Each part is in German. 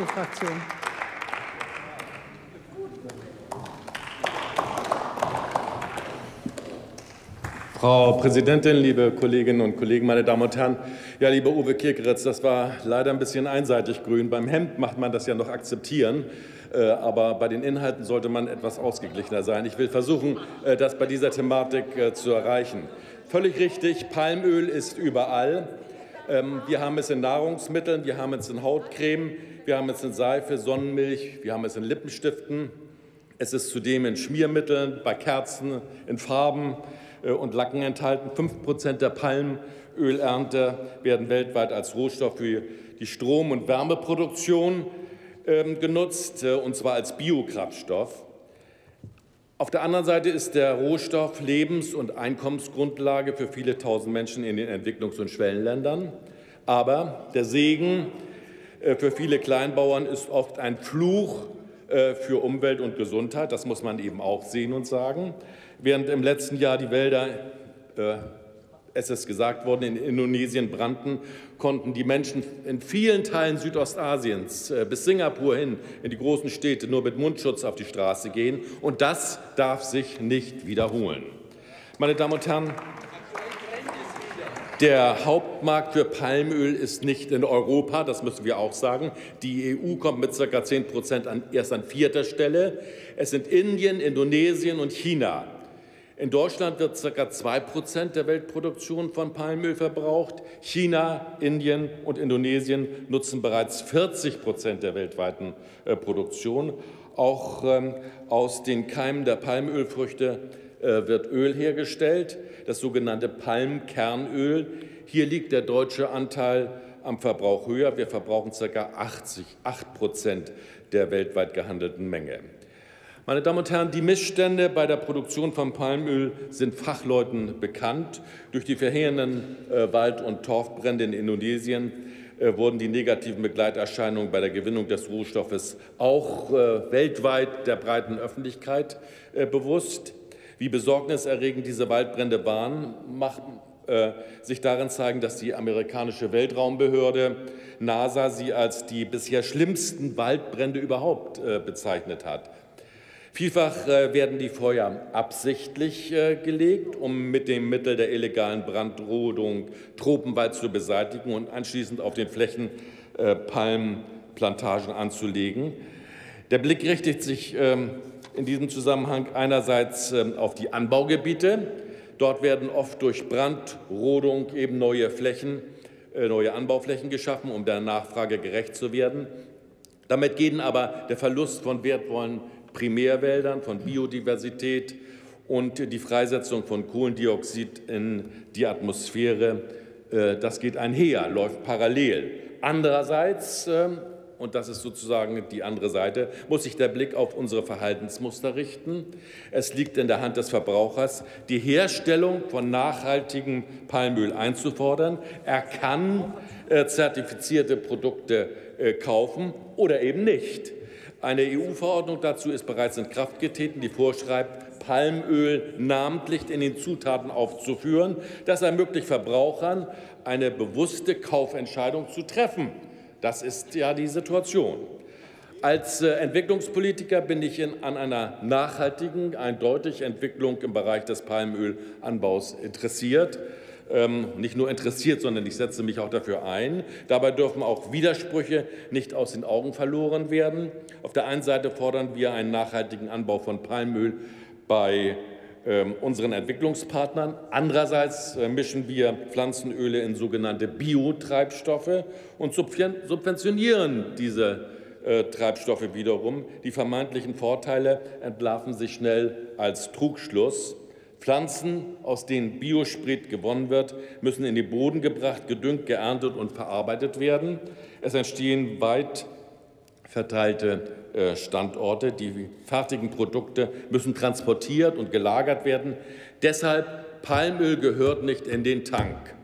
CSU-Fraktion. Frau Präsidentin, liebe Kolleginnen und Kollegen, meine Damen und Herren! Ja, lieber Uwe Kirkeritz, das war leider ein bisschen einseitig grün. Beim Hemd macht man das ja noch akzeptieren. Äh, aber bei den Inhalten sollte man etwas ausgeglichener sein. Ich will versuchen, äh, das bei dieser Thematik äh, zu erreichen. Völlig richtig, Palmöl ist überall. Ähm, wir haben es in Nahrungsmitteln, wir haben es in Hautcreme, wir haben es in Seife, Sonnenmilch, wir haben es in Lippenstiften. Es ist zudem in Schmiermitteln, bei Kerzen, in Farben. Äh, und Lacken enthalten. Fünf Prozent der Palmölernte werden weltweit als Rohstoff für die Strom- und Wärmeproduktion ähm, genutzt, äh, und zwar als Biokraftstoff. Auf der anderen Seite ist der Rohstoff Lebens- und Einkommensgrundlage für viele tausend Menschen in den Entwicklungs- und Schwellenländern. Aber der Segen für viele Kleinbauern ist oft ein Fluch für Umwelt und Gesundheit. Das muss man eben auch sehen und sagen. Während im letzten Jahr die Wälder, äh, es ist gesagt worden, in Indonesien brannten, konnten die Menschen in vielen Teilen Südostasiens äh, bis Singapur hin in die großen Städte nur mit Mundschutz auf die Straße gehen. Und das darf sich nicht wiederholen. Meine Damen und Herren, der Hauptmarkt für Palmöl ist nicht in Europa, das müssen wir auch sagen. Die EU kommt mit ca. 10 Prozent an, erst an vierter Stelle. Es sind Indien, Indonesien und China. In Deutschland wird ca. 2 Prozent der Weltproduktion von Palmöl verbraucht. China, Indien und Indonesien nutzen bereits 40 Prozent der weltweiten äh, Produktion. Auch ähm, aus den Keimen der Palmölfrüchte wird Öl hergestellt, das sogenannte Palmkernöl. Hier liegt der deutsche Anteil am Verbrauch höher. Wir verbrauchen ca. 80, 8 Prozent der weltweit gehandelten Menge. Meine Damen und Herren, die Missstände bei der Produktion von Palmöl sind Fachleuten bekannt. Durch die verheerenden äh, Wald- und Torfbrände in Indonesien äh, wurden die negativen Begleiterscheinungen bei der Gewinnung des Rohstoffes auch äh, weltweit der breiten Öffentlichkeit äh, bewusst. Wie besorgniserregend diese Waldbrände waren, macht äh, sich darin zeigen, dass die amerikanische Weltraumbehörde NASA sie als die bisher schlimmsten Waldbrände überhaupt äh, bezeichnet hat. Vielfach äh, werden die Feuer absichtlich gelegt, um mit dem Mittel der illegalen Brandrodung Tropenwald zu beseitigen und anschließend auf den Flächen Palmplantagen anzulegen. Der Blick richtet sich ähm, in diesem Zusammenhang einerseits ähm, auf die Anbaugebiete. Dort werden oft durch Brandrodung eben neue Flächen, neue Anbauflächen geschaffen, um der Nachfrage gerecht zu werden. Damit gehen aber der Verlust von wertvollen Primärwäldern, von Biodiversität und die Freisetzung von Kohlendioxid in die Atmosphäre. Äh, das geht einher, läuft parallel. Andererseits, ähm, und das ist sozusagen die andere Seite, muss sich der Blick auf unsere Verhaltensmuster richten. Es liegt in der Hand des Verbrauchers, die Herstellung von nachhaltigem Palmöl einzufordern. Er kann äh, zertifizierte Produkte äh, kaufen oder eben nicht. Eine EU-Verordnung dazu ist bereits in Kraft getreten, die vorschreibt, Palmöl namentlich in den Zutaten aufzuführen. Das ermöglicht Verbrauchern, eine bewusste Kaufentscheidung zu treffen. Das ist ja die Situation. Als äh, Entwicklungspolitiker bin ich in, an einer nachhaltigen, eindeutig Entwicklung im Bereich des Palmölanbaus interessiert. Ähm, nicht nur interessiert, sondern ich setze mich auch dafür ein. Dabei dürfen auch Widersprüche nicht aus den Augen verloren werden. Auf der einen Seite fordern wir einen nachhaltigen Anbau von Palmöl bei unseren Entwicklungspartnern. Andererseits äh, mischen wir Pflanzenöle in sogenannte Biotreibstoffe und subventionieren diese äh, Treibstoffe wiederum. Die vermeintlichen Vorteile entlarven sich schnell als Trugschluss. Pflanzen, aus denen Biosprit gewonnen wird, müssen in den Boden gebracht, gedüngt, geerntet und verarbeitet werden. Es entstehen weit verteilte äh, Standorte. Die fertigen Produkte müssen transportiert und gelagert werden. Deshalb Palmöl gehört nicht in den Tank.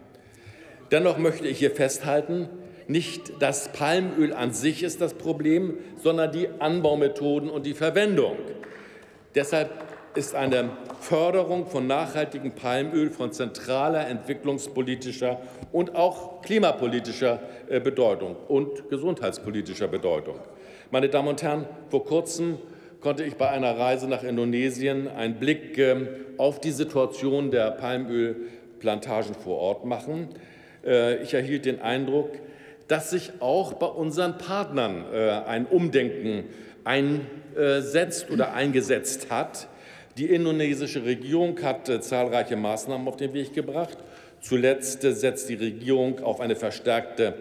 Dennoch möchte ich hier festhalten, nicht das Palmöl an sich ist das Problem, sondern die Anbaumethoden und die Verwendung. Deshalb ist eine Förderung von nachhaltigem Palmöl von zentraler entwicklungspolitischer und auch klimapolitischer äh, Bedeutung und gesundheitspolitischer Bedeutung. Meine Damen und Herren, vor kurzem konnte ich bei einer Reise nach Indonesien einen Blick ähm, auf die Situation der Palmölplantagen vor Ort machen. Äh, ich erhielt den Eindruck, dass sich auch bei unseren Partnern äh, ein Umdenken einsetzt oder eingesetzt hat. Die indonesische Regierung hat äh, zahlreiche Maßnahmen auf den Weg gebracht. Zuletzt setzt die Regierung auf eine verstärkte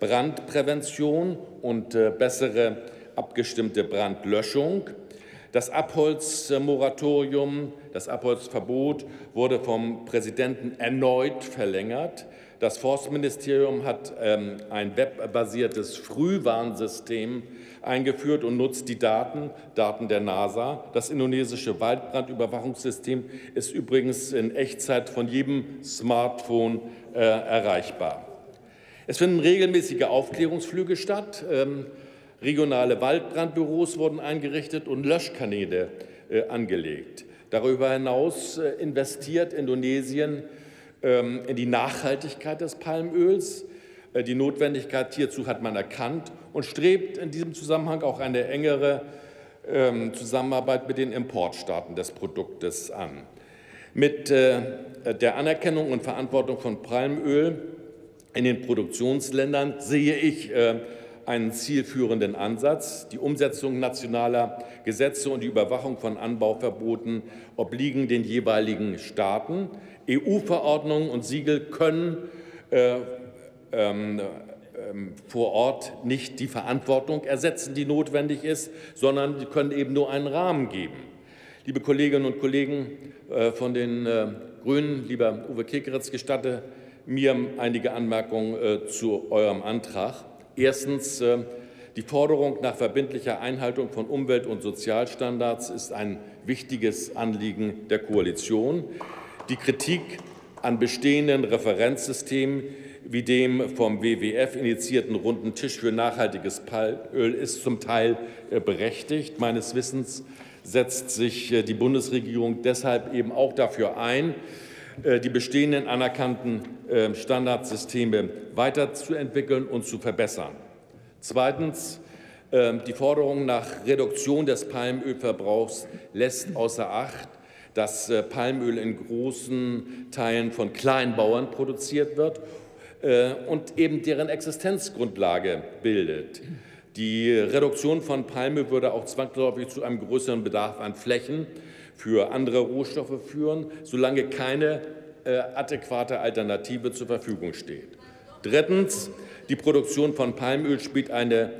Brandprävention und bessere abgestimmte Brandlöschung. Das Abholzmoratorium, das Abholzverbot wurde vom Präsidenten erneut verlängert. Das Forstministerium hat ähm, ein webbasiertes Frühwarnsystem eingeführt und nutzt die Daten, Daten der NASA. Das indonesische Waldbrandüberwachungssystem ist übrigens in Echtzeit von jedem Smartphone äh, erreichbar. Es finden regelmäßige Aufklärungsflüge statt. Ähm, Regionale Waldbrandbüros wurden eingerichtet und Löschkanäle äh, angelegt. Darüber hinaus äh, investiert Indonesien ähm, in die Nachhaltigkeit des Palmöls. Äh, die Notwendigkeit hierzu hat man erkannt und strebt in diesem Zusammenhang auch eine engere ähm, Zusammenarbeit mit den Importstaaten des Produktes an. Mit der Anerkennung und Verantwortung von Palmöl in den Produktionsländern sehe ich einen zielführenden Ansatz. Die Umsetzung nationaler Gesetze und die Überwachung von Anbauverboten obliegen den jeweiligen Staaten. EU-Verordnungen und Siegel können äh, ähm, ähm, vor Ort nicht die Verantwortung ersetzen, die notwendig ist, sondern sie können eben nur einen Rahmen geben. Liebe Kolleginnen und Kollegen äh, von den äh, Grünen, lieber Uwe Kekeritz, gestatte mir einige Anmerkungen äh, zu eurem Antrag. Erstens, äh, die Forderung nach verbindlicher Einhaltung von Umwelt- und Sozialstandards ist ein wichtiges Anliegen der Koalition. Die Kritik an bestehenden Referenzsystemen wie dem vom WWF initiierten runden Tisch für nachhaltiges Palmöl ist zum Teil äh, berechtigt. Meines Wissens setzt sich die Bundesregierung deshalb eben auch dafür ein, die bestehenden anerkannten Standardsysteme weiterzuentwickeln und zu verbessern. Zweitens. Ähm, die Forderung nach Reduktion des Palmölverbrauchs lässt außer Acht, dass äh, Palmöl in großen Teilen von Kleinbauern produziert wird äh, und eben deren Existenzgrundlage bildet. Die Reduktion von Palmöl würde auch zwangsläufig zu einem größeren Bedarf an Flächen für andere Rohstoffe führen, solange keine adäquate Alternative zur Verfügung steht. Drittens. Die Produktion von Palmöl spielt eine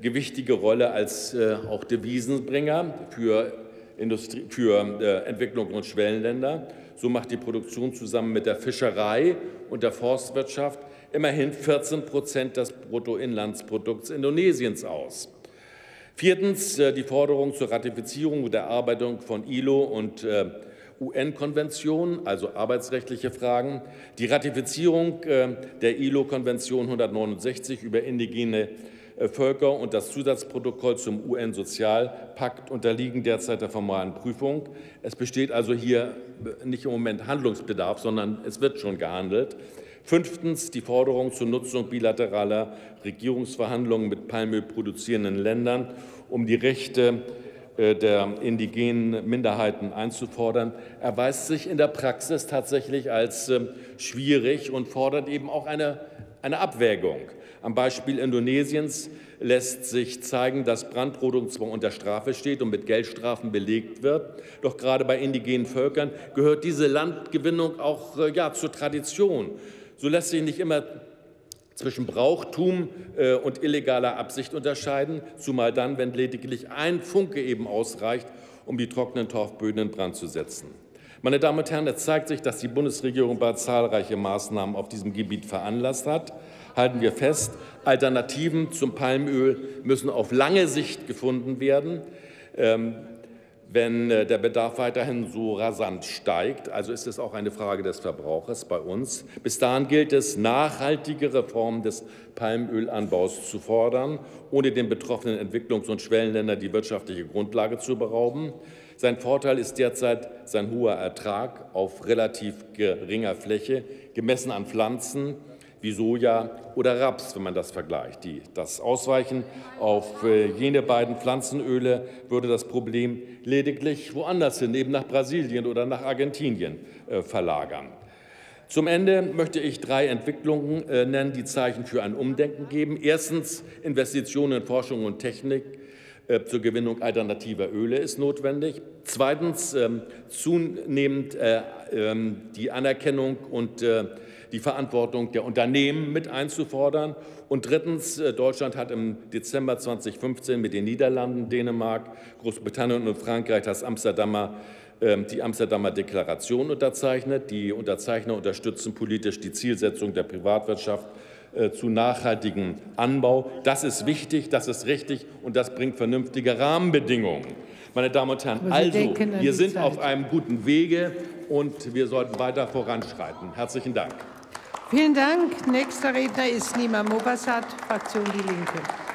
gewichtige Rolle als äh, auch Devisenbringer für, Industrie, für äh, Entwicklung und Schwellenländer. So macht die Produktion zusammen mit der Fischerei und der Forstwirtschaft immerhin 14 Prozent des Bruttoinlandsprodukts Indonesiens aus. Viertens die Forderung zur Ratifizierung und Erarbeitung von ILO und äh, UN-Konventionen, also arbeitsrechtliche Fragen, die Ratifizierung äh, der ILO-Konvention 169 über indigene äh, Völker und das Zusatzprotokoll zum UN-Sozialpakt unterliegen derzeit der formalen Prüfung. Es besteht also hier nicht im Moment Handlungsbedarf, sondern es wird schon gehandelt. Fünftens die Forderung zur Nutzung bilateraler Regierungsverhandlungen mit Palmöl produzierenden Ländern, um die Rechte äh, der indigenen Minderheiten einzufordern, erweist sich in der Praxis tatsächlich als ähm, schwierig und fordert eben auch eine, eine Abwägung. Am Beispiel Indonesiens lässt sich zeigen, dass Brandrodung zwar unter Strafe steht und mit Geldstrafen belegt wird, doch gerade bei indigenen Völkern gehört diese Landgewinnung auch äh, ja, zur Tradition. So lässt sich nicht immer zwischen Brauchtum äh, und illegaler Absicht unterscheiden, zumal dann, wenn lediglich ein Funke eben ausreicht, um die trockenen Torfböden in Brand zu setzen. Meine Damen und Herren, es zeigt sich, dass die Bundesregierung bei zahlreiche Maßnahmen auf diesem Gebiet veranlasst hat. Halten wir fest, Alternativen zum Palmöl müssen auf lange Sicht gefunden werden. Ähm, wenn äh, der Bedarf weiterhin so rasant steigt. Also ist es auch eine Frage des Verbrauchers bei uns. Bis dahin gilt es, nachhaltige Reformen des Palmölanbaus zu fordern, ohne den betroffenen Entwicklungs- und Schwellenländern die wirtschaftliche Grundlage zu berauben. Sein Vorteil ist derzeit sein hoher Ertrag auf relativ geringer Fläche, gemessen an Pflanzen wie Soja oder Raps, wenn man das vergleicht. Die, das Ausweichen auf äh, jene beiden Pflanzenöle würde das Problem lediglich woanders hin, eben nach Brasilien oder nach Argentinien äh, verlagern. Zum Ende möchte ich drei Entwicklungen äh, nennen, die Zeichen für ein Umdenken geben. Erstens Investitionen in Forschung und Technik zur Gewinnung alternativer Öle ist notwendig. Zweitens ähm, zunehmend äh, ähm, die Anerkennung und äh, die Verantwortung der Unternehmen mit einzufordern. Und drittens, äh, Deutschland hat im Dezember 2015 mit den Niederlanden, Dänemark, Großbritannien und Frankreich das Amsterdamer die Amsterdamer Deklaration unterzeichnet. Die Unterzeichner unterstützen politisch die Zielsetzung der Privatwirtschaft äh, zu nachhaltigem Anbau. Das ist wichtig, das ist richtig und das bringt vernünftige Rahmenbedingungen. Meine Damen und Herren, also wir sind Zeit. auf einem guten Wege und wir sollten weiter voranschreiten. Herzlichen Dank. Vielen Dank. Nächster Redner ist Nima Mobassat, Fraktion Die Linke.